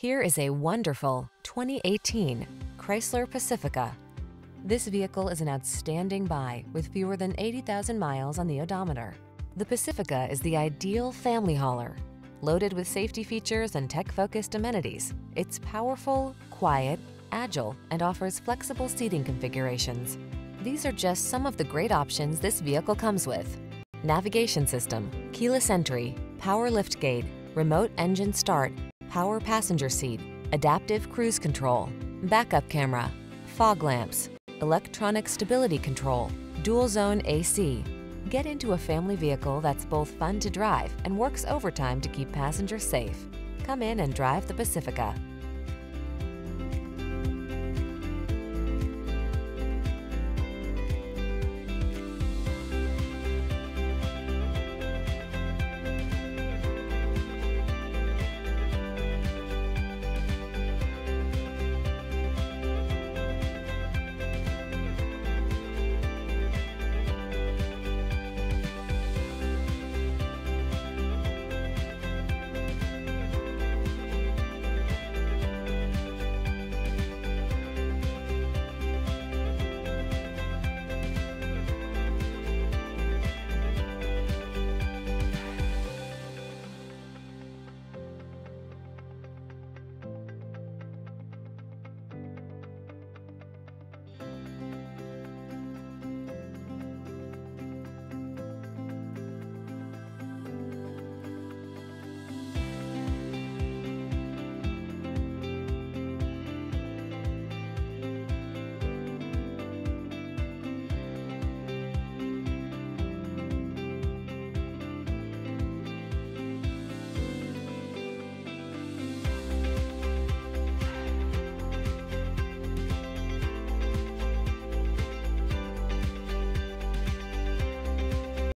Here is a wonderful 2018 Chrysler Pacifica. This vehicle is an outstanding buy with fewer than 80,000 miles on the odometer. The Pacifica is the ideal family hauler. Loaded with safety features and tech-focused amenities, it's powerful, quiet, agile, and offers flexible seating configurations. These are just some of the great options this vehicle comes with. Navigation system, keyless entry, power liftgate, remote engine start, power passenger seat, adaptive cruise control, backup camera, fog lamps, electronic stability control, dual zone AC. Get into a family vehicle that's both fun to drive and works overtime to keep passengers safe. Come in and drive the Pacifica.